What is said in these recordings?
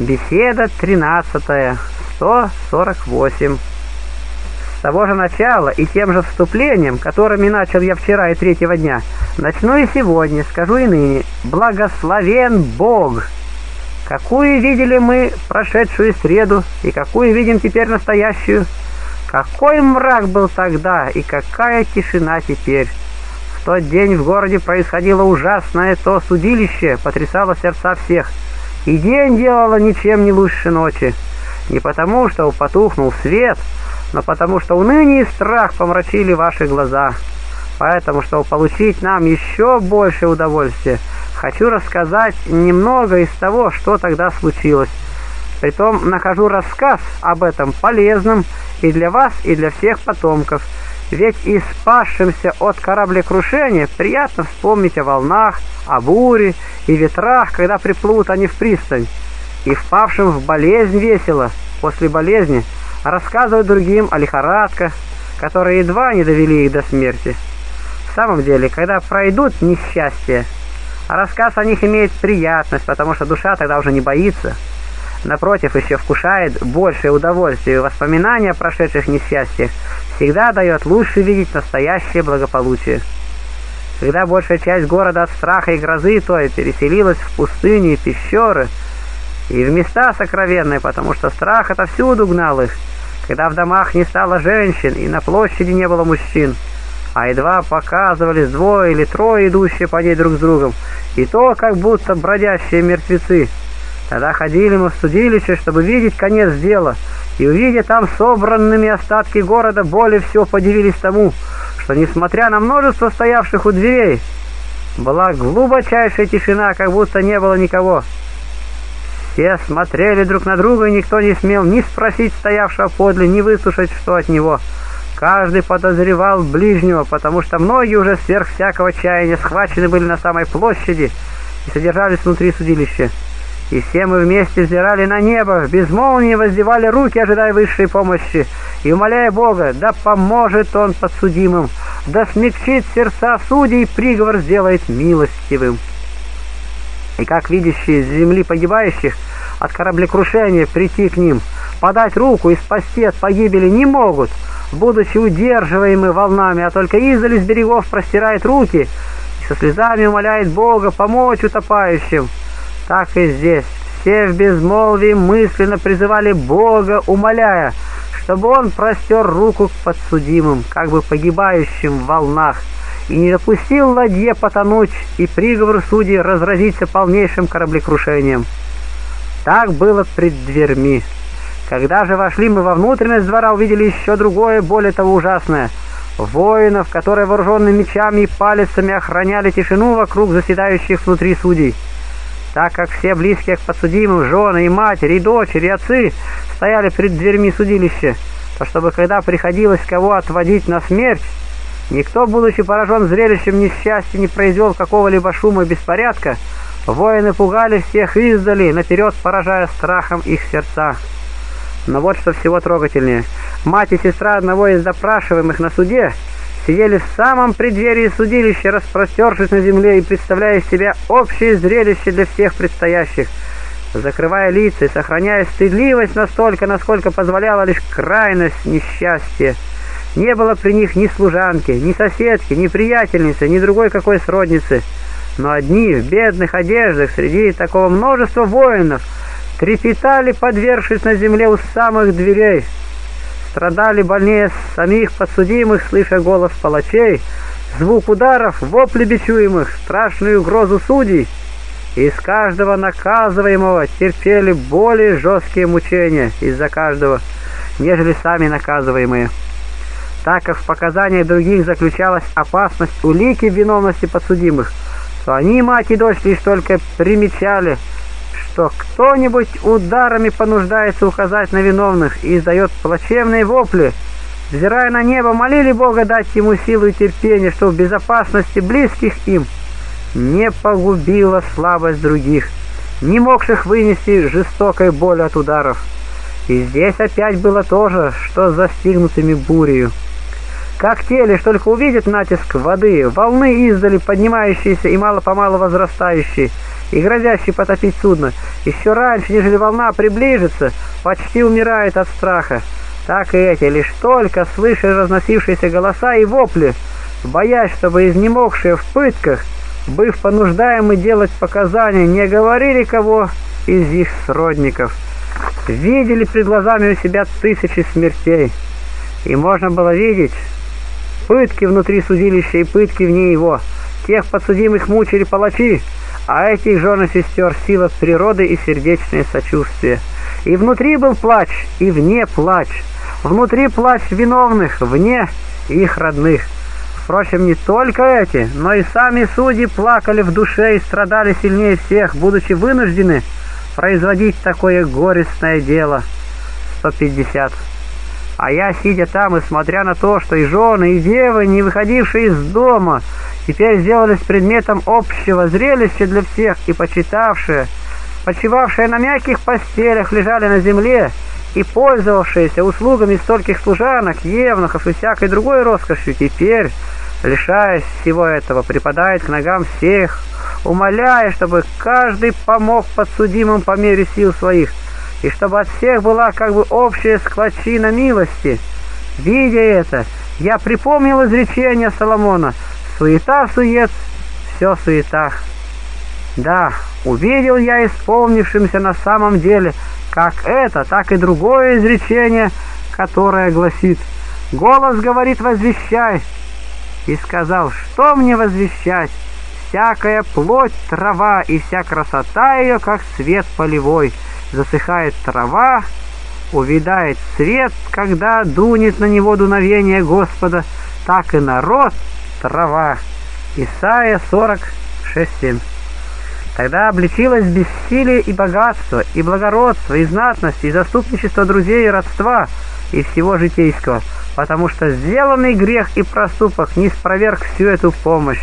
Беседа 13. 148. С того же начала и тем же вступлением, которыми начал я вчера и третьего дня, начну и сегодня, скажу и ныне. Благословен Бог! Какую видели мы прошедшую среду и какую видим теперь настоящую? Какой мрак был тогда и какая тишина теперь! В тот день в городе происходило ужасное то судилище, потрясало сердца всех – и день делала ничем не лучше ночи. Не потому, что потухнул свет, но потому, что уныние и страх помрачили ваши глаза. Поэтому, чтобы получить нам еще больше удовольствия, хочу рассказать немного из того, что тогда случилось. Притом нахожу рассказ об этом полезным и для вас, и для всех потомков. Ведь и спасшимся от кораблекрушения приятно вспомнить о волнах, о буре и ветрах, когда приплывут они в пристань, и впавшим в болезнь весело после болезни рассказывать другим о лихорадках, которые едва не довели их до смерти. В самом деле, когда пройдут несчастья, рассказ о них имеет приятность, потому что душа тогда уже не боится. Напротив, еще вкушает большее удовольствие, воспоминания о прошедших несчастьях всегда дает лучше видеть настоящее благополучие. Когда большая часть города от страха и грозы той переселилась в пустыни и пещеры, и в места сокровенные, потому что страх отовсюду гнал их, когда в домах не стало женщин и на площади не было мужчин, а едва показывались двое или трое, идущие по ней друг с другом, и то, как будто бродящие мертвецы. Тогда ходили мы в судилище, чтобы видеть конец дела, и, увидя там собранными остатки города, более всего подивились тому, что, несмотря на множество стоявших у дверей, была глубочайшая тишина, как будто не было никого. Все смотрели друг на друга, и никто не смел ни спросить стоявшего подле, ни выслушать, что от него. Каждый подозревал ближнего, потому что многие уже сверх всякого чаяния схвачены были на самой площади и содержались внутри судилища. И все мы вместе взирали на небо, в безмолвии воздевали руки, ожидая высшей помощи, и умоляя Бога, да поможет Он подсудимым, да смягчит сердца судей, приговор сделает милостивым. И как видящие с земли погибающих от кораблекрушения прийти к ним, подать руку и спасти от погибели не могут, будучи удерживаемы волнами, а только издали с берегов простирает руки и со слезами умоляет Бога помочь утопающим, так и здесь. Все в безмолвии мысленно призывали Бога, умоляя, чтобы он простер руку к подсудимым, как бы погибающим в волнах, и не допустил ладье потонуть и приговор судей разразиться полнейшим кораблекрушением. Так было пред дверьми. Когда же вошли мы во внутренность двора, увидели еще другое, более того ужасное. Воинов, которые вооруженными мечами и палицами охраняли тишину вокруг заседающих внутри судей так как все близкие к подсудимым, жены и матери, и дочери, и отцы стояли перед дверьми судилища, то чтобы, когда приходилось кого отводить на смерть, никто, будучи поражен зрелищем несчастья, не произвел какого-либо шума и беспорядка, воины пугали всех издали, наперед поражая страхом их сердца. Но вот что всего трогательнее. Мать и сестра одного из допрашиваемых на суде сидели в самом преддверии судилища, распростершись на земле и представляя из себя общее зрелище для всех предстоящих, закрывая лица и сохраняя стыдливость настолько, насколько позволяла лишь крайность несчастья. Не было при них ни служанки, ни соседки, ни приятельницы, ни другой какой сродницы, но одни в бедных одеждах среди такого множества воинов трепетали, подвергшись на земле у самых дверей, страдали больнее самих подсудимых, слыша голос палачей, звук ударов, вопли бичуемых, страшную угрозу судей. Из каждого наказываемого терпели более жесткие мучения из-за каждого, нежели сами наказываемые. Так как в показаниях других заключалась опасность улики виновности подсудимых, то они, мать и дочь, лишь только примечали – что кто-нибудь ударами понуждается указать на виновных и издает плачевные вопли, взирая на небо, молили Бога дать ему силу и терпение, чтобы безопасности близких им не погубила слабость других, не могших вынести жестокой боли от ударов. И здесь опять было то же, что с застигнутыми бурею. Как те лишь только увидят натиск воды, волны издали поднимающиеся и мало-помалу возрастающие, и грозящий потопить судно, еще раньше, нежели волна приближится, почти умирает от страха. Так и эти, лишь только слыша разносившиеся голоса и вопли, боясь, чтобы изнемогшие в пытках, быв понуждаемы делать показания, не говорили кого из их сродников. Видели пред глазами у себя тысячи смертей, и можно было видеть пытки внутри судилища и пытки вне его. Тех подсудимых мучили палачи, а этих жен и сестер сила природы и сердечное сочувствие. И внутри был плач, и вне плач. Внутри плач виновных, вне их родных. Впрочем, не только эти, но и сами судьи плакали в душе и страдали сильнее всех, будучи вынуждены производить такое горестное дело. 150. А я, сидя там и смотря на то, что и жены, и девы, не выходившие из дома, теперь сделались предметом общего зрелища для всех и почитавшие, почивавшие на мягких постелях, лежали на земле, и пользовавшиеся услугами стольких служанок, евнухов и всякой другой роскошью, теперь, лишаясь всего этого, припадает к ногам всех, умоляя, чтобы каждый помог подсудимым по мере сил своих, и чтобы от всех была как бы общая склочина милости. Видя это, я припомнил изречение Соломона «Суета-сует, все в суетах». Да, увидел я исполнившимся на самом деле как это, так и другое изречение, которое гласит «Голос говорит, возвещай!» И сказал, что мне возвещать? Всякая плоть трава, и вся красота ее, как свет полевой. Засыхает трава, увидает свет, когда дунет на него дуновение Господа, так и народ трава. Исайя 46:7. Тогда обличилось бессилие и богатство, и благородство, и знатность, и заступничество друзей и родства, и всего житейского, потому что сделанный грех и проступок не спроверг всю эту помощь.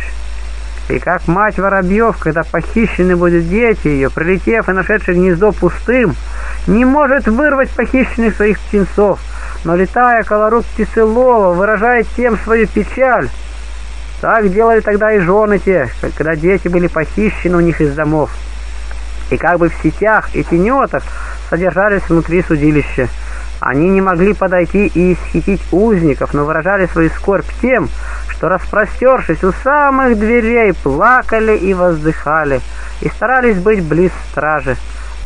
И как мать воробьев, когда похищены будут дети ее, прилетев и нашедшие гнездо пустым, не может вырвать похищенных своих птенцов, но летая около рук птицелова, выражает тем свою печаль, так делали тогда и жены те, когда дети были похищены у них из домов. И как бы в сетях и тенетах содержались внутри судилища. Они не могли подойти и исхитить узников, но выражали свою скорбь тем, что, распростершись у самых дверей, плакали и воздыхали, и старались быть близ стражи.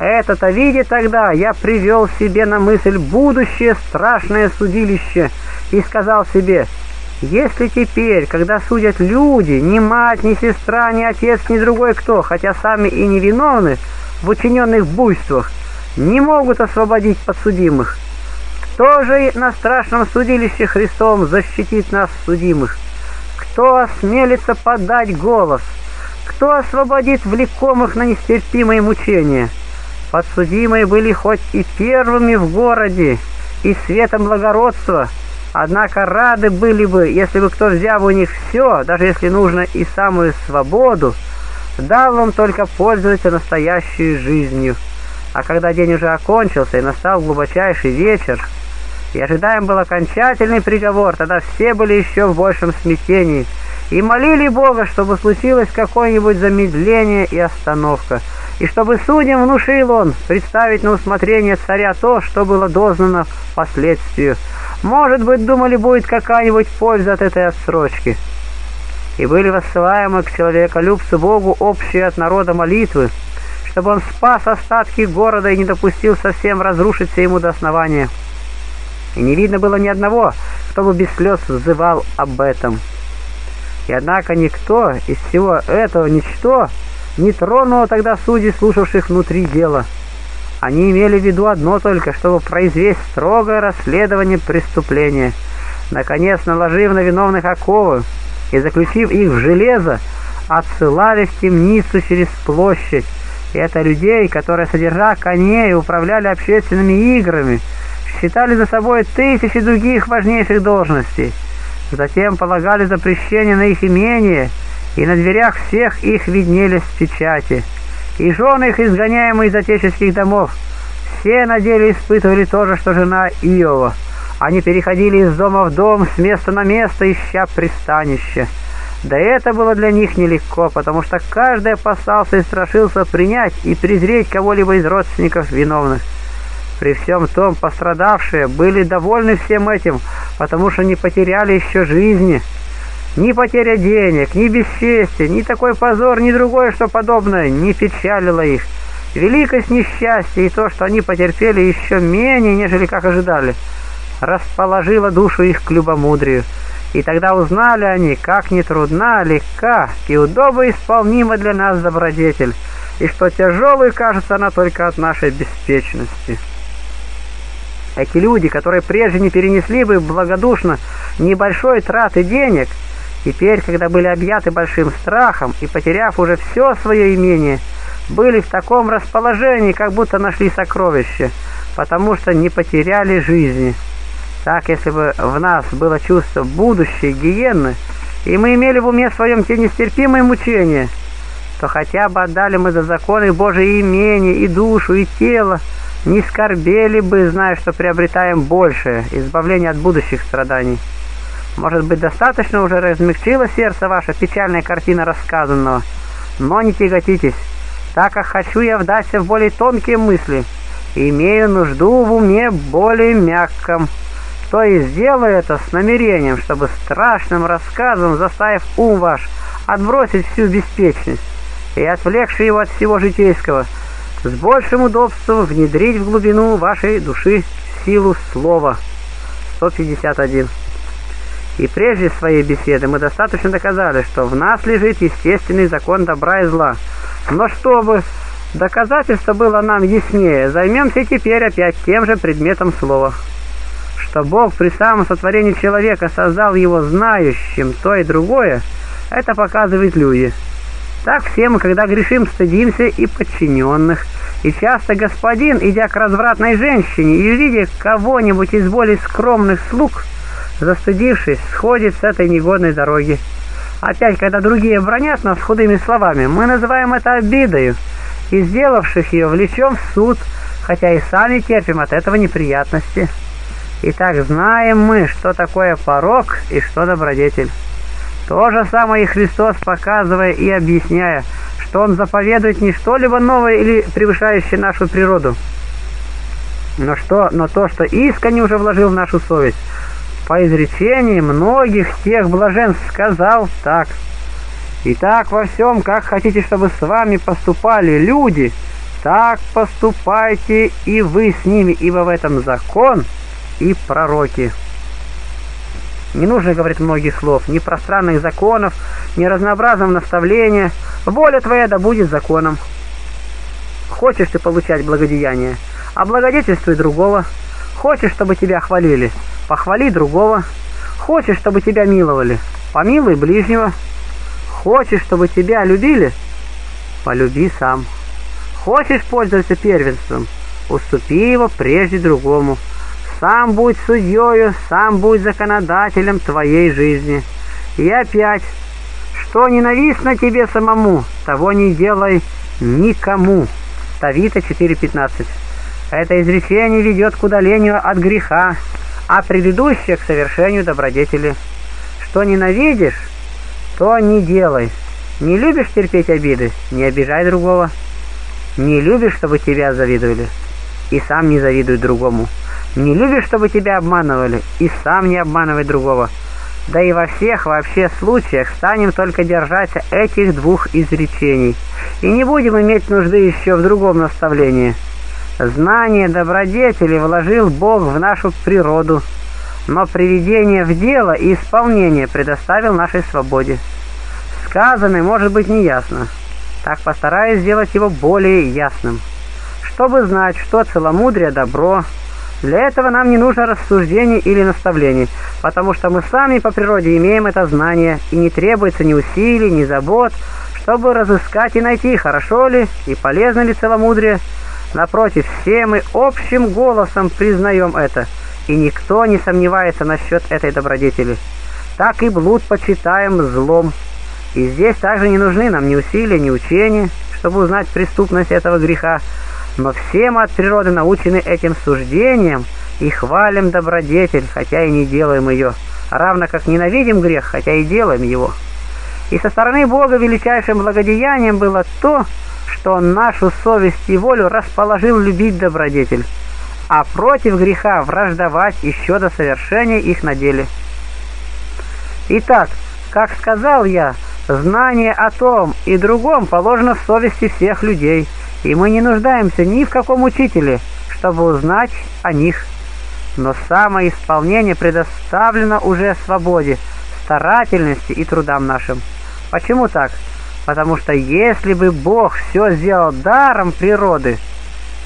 Это-то, видя тогда, я привел себе на мысль будущее страшное судилище и сказал себе — если теперь, когда судят люди, ни мать, ни сестра, ни отец, ни другой кто, хотя сами и не виновны в учиненных буйствах, не могут освободить подсудимых, кто же на страшном судилище Христом защитит нас судимых? Кто осмелится подать голос? Кто освободит влекомых на нестерпимые мучения? Подсудимые были хоть и первыми в городе, и светом благородства – Однако рады были бы, если бы кто взял у них все, даже если нужно и самую свободу, дал им только пользоваться настоящей жизнью. А когда день уже окончился и настал глубочайший вечер, и ожидаем был окончательный приговор, тогда все были еще в большем смятении и молили Бога, чтобы случилось какое-нибудь замедление и остановка, и чтобы судьям внушил он представить на усмотрение царя то, что было дознано впоследствию. Может быть, думали, будет какая-нибудь польза от этой отсрочки. И были воссылаемы к человеколюбцу Богу общие от народа молитвы, чтобы он спас остатки города и не допустил совсем разрушиться ему до основания. И не видно было ни одного, кто бы без слез взывал об этом. И однако никто из всего этого ничто не тронуло тогда судей, слушавших внутри дела. Они имели в виду одно только, чтобы произвести строгое расследование преступления. Наконец, наложив на виновных оковы и заключив их в железо, отсылали в темницу через площадь. И это людей, которые, содержа коней, управляли общественными играми, считали за собой тысячи других важнейших должностей. Затем полагали запрещение на их имение, и на дверях всех их виднелись печати и жены их, изгоняемые из отеческих домов, все на деле испытывали то же, что жена Иова. Они переходили из дома в дом, с места на место, ища пристанище. Да это было для них нелегко, потому что каждый опасался и страшился принять и презреть кого-либо из родственников виновных. При всем том пострадавшие были довольны всем этим, потому что не потеряли еще жизни. Ни потеря денег, ни бесчестие, ни такой позор, ни другое, что подобное, не печалило их. Великость несчастья и то, что они потерпели еще менее, нежели как ожидали, расположило душу их к любомудрию. И тогда узнали они, как нетрудна, легка и удобно исполнима для нас добродетель, и что тяжелой кажется она только от нашей беспечности. Эти люди, которые прежде не перенесли бы благодушно небольшой траты денег, теперь, когда были объяты большим страхом и потеряв уже все свое имение, были в таком расположении, как будто нашли сокровище, потому что не потеряли жизни. Так, если бы в нас было чувство будущей гиены, и мы имели в уме своем те нестерпимые мучения, то хотя бы отдали мы за законы Божие имение, и душу, и тело, не скорбели бы, зная, что приобретаем большее, избавление от будущих страданий. Может быть, достаточно уже размягчило сердце ваше печальная картина рассказанного, но не тяготитесь, так как хочу я вдаться в более тонкие мысли, имею нужду в уме более мягком, то и сделаю это с намерением, чтобы страшным рассказом, заставив ум ваш отбросить всю беспечность и отвлекший его от всего житейского, с большим удобством внедрить в глубину вашей души силу слова. 151. И прежде своей беседы мы достаточно доказали, что в нас лежит естественный закон добра и зла. Но чтобы доказательство было нам яснее, займемся теперь опять тем же предметом слова. Что Бог при самом сотворении человека создал его знающим то и другое, это показывают люди. Так все мы, когда грешим, стыдимся и подчиненных. И часто господин, идя к развратной женщине и увидя кого-нибудь из более скромных слуг, застыдившись, сходит с этой негодной дороги. Опять, когда другие бронят нас худыми словами, мы называем это обидою, и сделавших ее влечем в суд, хотя и сами терпим от этого неприятности. Итак, знаем мы, что такое порок и что добродетель. То же самое и Христос, показывая и объясняя, что Он заповедует не что-либо новое или превышающее нашу природу, но, что, но то, что искренне уже вложил в нашу совесть. По изречению многих тех блаженств сказал так. «Итак, во всем, как хотите, чтобы с вами поступали люди, так поступайте и вы с ними, ибо в этом закон и пророки». Не нужно, говорит, многих слов, ни пространных законов, ни разнообразного наставления. Воля твоя да будет законом. Хочешь ты получать благодеяние, облагодетельствуй другого. Хочешь, чтобы тебя хвалили, похвали другого. Хочешь, чтобы тебя миловали, помилуй ближнего. Хочешь, чтобы тебя любили, полюби сам. Хочешь пользоваться первенством, уступи его прежде другому. Сам будь судьею, сам будь законодателем твоей жизни. И опять, что ненавистно тебе самому, того не делай никому. Тавита 4.15. Это изречение ведет к удалению от греха, а предыдущее к совершению добродетели. Что ненавидишь, то не делай. Не любишь терпеть обиды, не обижай другого. Не любишь, чтобы тебя завидовали, и сам не завидуй другому. Не любишь, чтобы тебя обманывали, и сам не обманывай другого. Да и во всех вообще случаях станем только держаться этих двух изречений, и не будем иметь нужды еще в другом наставлении. Знание добродетели вложил Бог в нашу природу, но приведение в дело и исполнение предоставил нашей свободе. Сказанное может быть неясно, так постараюсь сделать его более ясным. Чтобы знать, что целомудрие – добро – для этого нам не нужно рассуждений или наставлений, потому что мы сами по природе имеем это знание, и не требуется ни усилий, ни забот, чтобы разыскать и найти, хорошо ли и полезно ли целомудрие. Напротив, все мы общим голосом признаем это, и никто не сомневается насчет этой добродетели. Так и блуд почитаем злом. И здесь также не нужны нам ни усилия, ни учения, чтобы узнать преступность этого греха, но все мы от природы научены этим суждением и хвалим добродетель, хотя и не делаем ее, равно как ненавидим грех, хотя и делаем его. И со стороны Бога величайшим благодеянием было то, что Он нашу совесть и волю расположил любить добродетель, а против греха враждовать еще до совершения их на деле. Итак, как сказал я, знание о том и другом положено в совести всех людей, и мы не нуждаемся ни в каком учителе, чтобы узнать о них. Но самое исполнение предоставлено уже свободе, старательности и трудам нашим. Почему так? Потому что если бы Бог все сделал даром природы,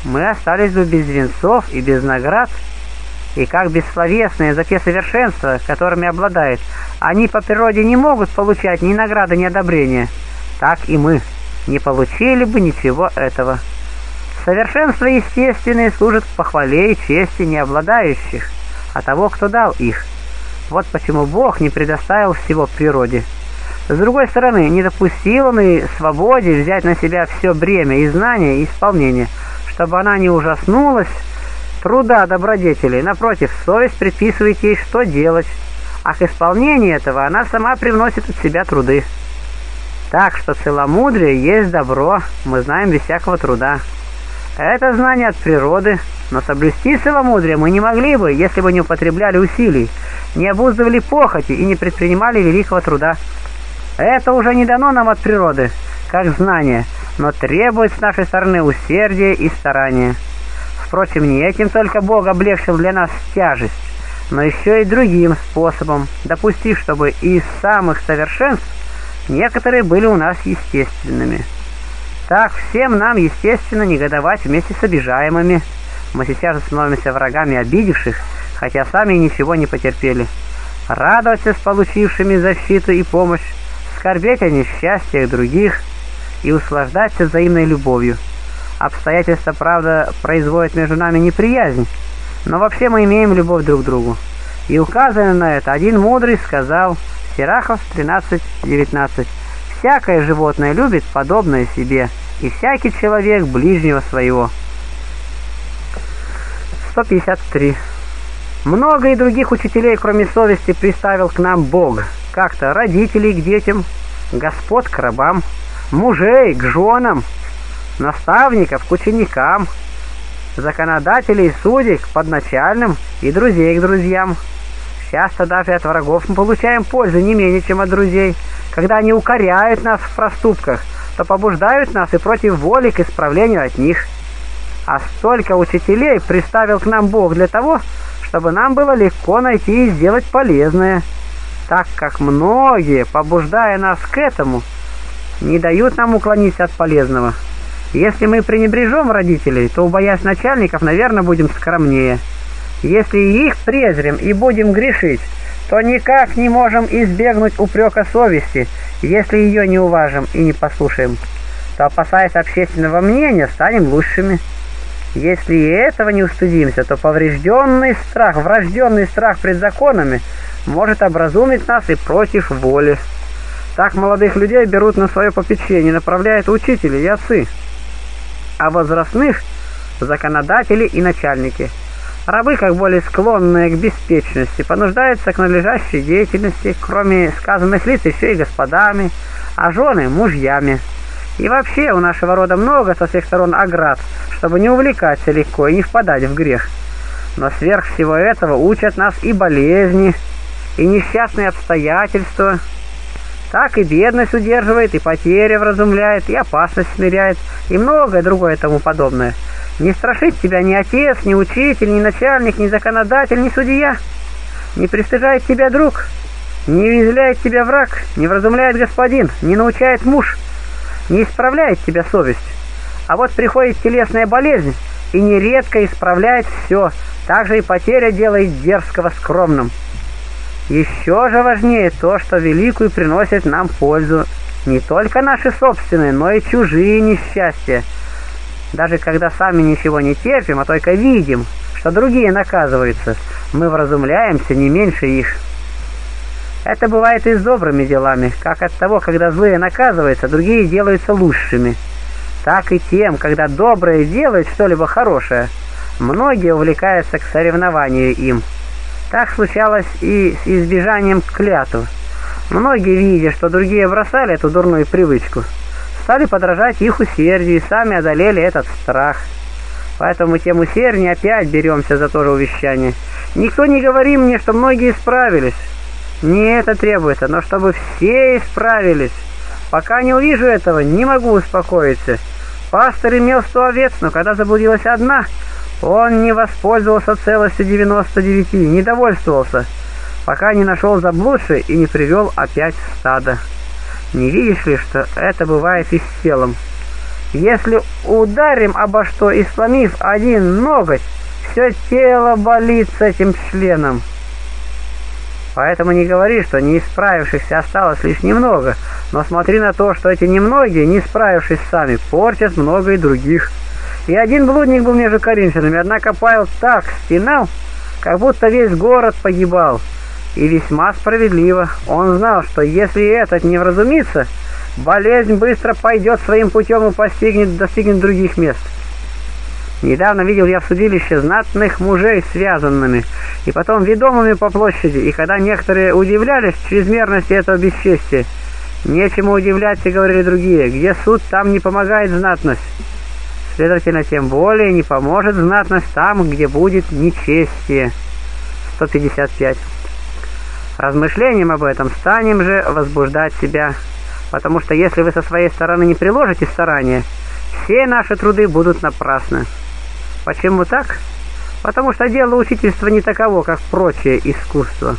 мы остались бы без венцов и без наград, и как бессловесные за те совершенства, которыми обладает, они по природе не могут получать ни награды, ни одобрения, так и мы не получили бы ничего этого. Совершенство естественное служит похвале и чести не обладающих, а того, кто дал их. Вот почему Бог не предоставил всего природе. С другой стороны, не допустил он и свободе взять на себя все бремя и знания, и исполнение, чтобы она не ужаснулась труда добродетелей. Напротив, совесть предписывает ей, что делать, а к исполнению этого она сама привносит от себя труды. Так что целомудрие есть добро, мы знаем без всякого труда. Это знание от природы, но соблюсти целомудрие мы не могли бы, если бы не употребляли усилий, не обуздывали похоти и не предпринимали великого труда. Это уже не дано нам от природы, как знание, но требует с нашей стороны усердия и старания. Впрочем, не этим только Бог облегчил для нас тяжесть, но еще и другим способом, допустив, чтобы из самых совершенств некоторые были у нас естественными. Так всем нам, естественно, негодовать вместе с обижаемыми. Мы сейчас становимся врагами обидевших, хотя сами ничего не потерпели. Радоваться с получившими защиту и помощь, скорбеть о несчастьях других и услаждаться взаимной любовью. Обстоятельства, правда, производят между нами неприязнь, но вообще мы имеем любовь друг к другу. И указывая на это, один мудрый сказал, Сирахов 13.19, «Всякое животное любит подобное себе, и всякий человек ближнего своего». 153. Много и других учителей, кроме совести, приставил к нам Бог, как-то родителей к детям, господ к рабам, мужей к женам, наставников к ученикам, законодателей и судей к подначальным и друзей к друзьям. Часто даже от врагов мы получаем пользу не менее, чем от друзей. Когда они укоряют нас в проступках, то побуждают нас и против воли к исправлению от них. А столько учителей приставил к нам Бог для того, чтобы нам было легко найти и сделать полезное, так как многие, побуждая нас к этому, не дают нам уклониться от полезного. Если мы пренебрежем родителей, то, убоясь начальников, наверное, будем скромнее. Если их презрем и будем грешить, то никак не можем избегнуть упрека совести, если ее не уважим и не послушаем, то, опасаясь общественного мнения, станем лучшими. Если и этого не устыдимся, то поврежденный страх, врожденный страх пред законами может образумить нас и против воли. Так молодых людей берут на свое попечение, направляют учители и отцы, а возрастных – законодатели и начальники. Рабы, как более склонные к беспечности, понуждаются к надлежащей деятельности, кроме сказанных лиц еще и господами, а жены – мужьями. И вообще у нашего рода много со всех сторон оград, чтобы не увлекаться легко и не впадать в грех. Но сверх всего этого учат нас и болезни, и несчастные обстоятельства. Так и бедность удерживает, и потеря вразумляет, и опасность смиряет, и многое другое тому подобное. Не страшит тебя ни отец, ни учитель, ни начальник, ни законодатель, ни судья. Не пристыжает тебя друг, не уязвляет тебя враг, не вразумляет господин, не научает муж, не исправляет тебя совесть. А вот приходит телесная болезнь и нередко исправляет все, также и потеря делает дерзкого скромным. Еще же важнее то, что великую приносит нам пользу не только наши собственные, но и чужие несчастья. Даже когда сами ничего не терпим, а только видим, что другие наказываются, мы вразумляемся не меньше их. Это бывает и с добрыми делами, как от того, когда злые наказываются, другие делаются лучшими. Так и тем, когда добрые делают что-либо хорошее, многие увлекаются к соревнованию им. Так случалось и с избежанием клятв. Многие, видя, что другие бросали эту дурную привычку, стали подражать их усердию и сами одолели этот страх. Поэтому тем усерднее опять беремся за то же увещание. Никто не говорит мне, что многие справились. Не это требуется, но чтобы все исправились. Пока не увижу этого, не могу успокоиться. Пастор имел сто овец, но когда заблудилась одна, он не воспользовался целостью 99, не довольствовался, пока не нашел заблудший и не привел опять стадо. Не видишь ли, что это бывает и с телом? Если ударим обо что и сломив один ноготь, все тело болит с этим членом. Поэтому не говори, что не исправившихся осталось лишь немного, но смотри на то, что эти немногие, не справившись сами, портят много и других. И один блудник был между коринфянами, однако Павел так стенал, как будто весь город погибал. И весьма справедливо. Он знал, что если этот не вразумится, болезнь быстро пойдет своим путем и постигнет, достигнет других мест. Недавно видел я в судилище знатных мужей связанными, и потом ведомыми по площади, и когда некоторые удивлялись чрезмерности этого бесчестия, нечему удивляться, говорили другие, где суд, там не помогает знатность. Следовательно, тем более не поможет знатность там, где будет нечестие. 155. Размышлением об этом станем же возбуждать себя, потому что если вы со своей стороны не приложите старания, все наши труды будут напрасны. Почему так? Потому что дело учительства не таково, как прочее искусство.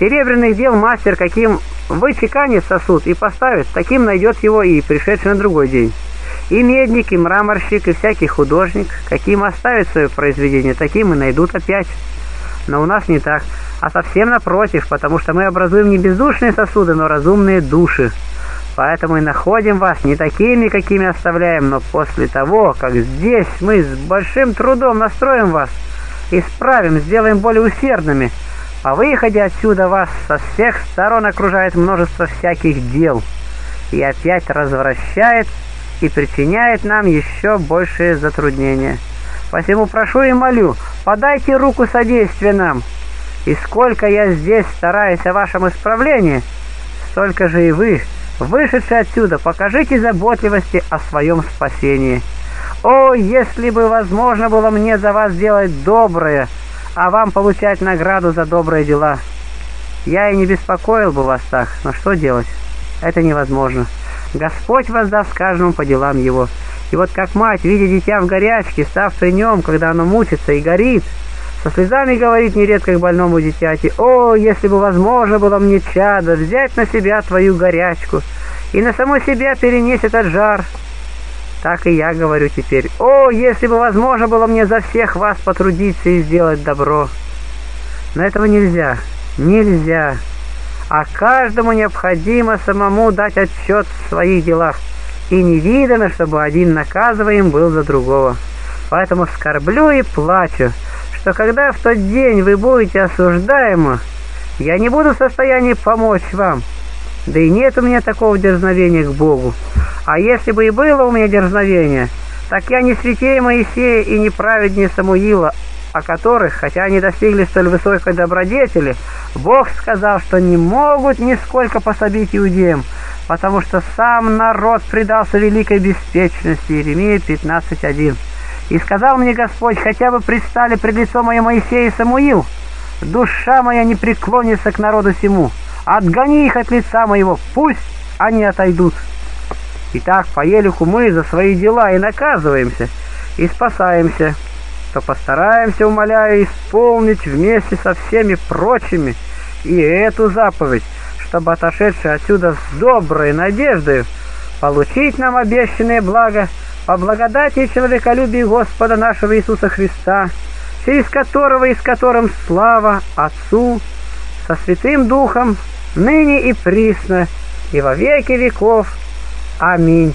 Серебряных дел мастер, каким вычеканит сосуд и поставит, таким найдет его и пришедший на другой день. И медник, и мраморщик, и всякий художник, каким оставит свое произведение, таким и найдут опять. Но у нас не так, а совсем напротив, потому что мы образуем не бездушные сосуды, но разумные души. Поэтому и находим вас не такими, какими оставляем, но после того, как здесь мы с большим трудом настроим вас, исправим, сделаем более усердными, по выходе отсюда вас со всех сторон окружает множество всяких дел и опять развращает и причиняет нам еще большие затруднения. Посему прошу и молю, подайте руку содействия нам. И сколько я здесь стараюсь о вашем исправлении, столько же и вы, вышедшие отсюда, покажите заботливости о своем спасении. О, если бы возможно было мне за вас делать доброе, а вам получать награду за добрые дела. Я и не беспокоил бы вас так, но что делать? Это невозможно. Господь воздаст каждому по делам его. И вот как мать, видя дитя в горячке, став при нем, когда оно мучится и горит, со слезами говорит нередко к больному дитяти, «О, если бы возможно было мне, чадо, взять на себя твою горячку, и на саму себя перенес этот жар». Так и я говорю теперь, «О, если бы возможно было мне за всех вас потрудиться и сделать добро». Но этого нельзя, нельзя а каждому необходимо самому дать отчет в своих делах, и не видно, чтобы один наказываем был за другого. Поэтому скорблю и плачу, что когда в тот день вы будете осуждаемы, я не буду в состоянии помочь вам, да и нет у меня такого дерзновения к Богу. А если бы и было у меня дерзновение, так я не святее Моисея и не праведнее Самуила, о которых, хотя они достигли столь высокой добродетели, Бог сказал, что не могут нисколько пособить иудеям, потому что сам народ предался великой беспечности. Иеремия 15.1. И сказал мне Господь, хотя бы предстали пред лицом мое Моисей и Самуил, душа моя не преклонится к народу сему, отгони их от лица моего, пусть они отойдут. Итак, по елиху мы за свои дела и наказываемся, и спасаемся то постараемся, умоляю, исполнить вместе со всеми прочими и эту заповедь, чтобы отошедшие отсюда с доброй надеждой получить нам обещанное благо по благодати и человеколюбию Господа нашего Иисуса Христа, через которого и с которым слава Отцу со Святым Духом, ныне и присно, и во веки веков. Аминь.